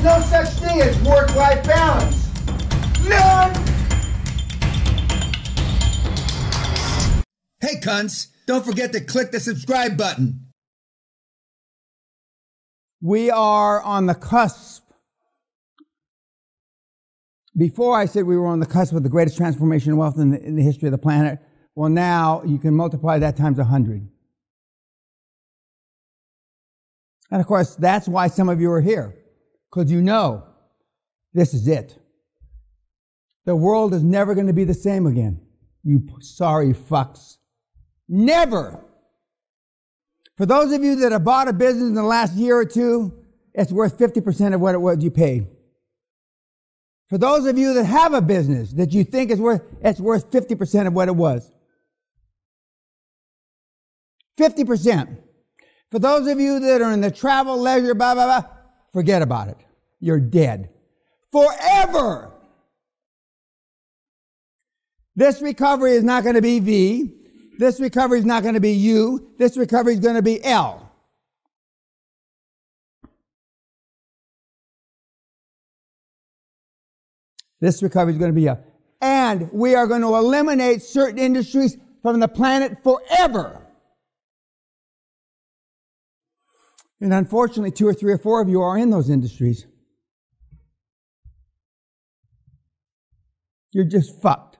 There's no such thing as work-life balance. None! Hey, cunts, don't forget to click the subscribe button. We are on the cusp. Before I said we were on the cusp of the greatest transformation of wealth in the, in the history of the planet. Well, now you can multiply that times a hundred. And of course, that's why some of you are here. Because you know this is it. The world is never going to be the same again. You sorry fucks. Never. For those of you that have bought a business in the last year or two, it's worth 50% of what it was you paid. For those of you that have a business that you think is worth, it's worth 50% of what it was. 50%. For those of you that are in the travel, leisure, blah, blah, blah, forget about it. You're dead. Forever. This recovery is not going to be V. This recovery is not going to be U. This recovery is going to be L. This recovery is going to be a. And we are going to eliminate certain industries from the planet forever. And unfortunately, two or three or four of you are in those industries. You're just fucked.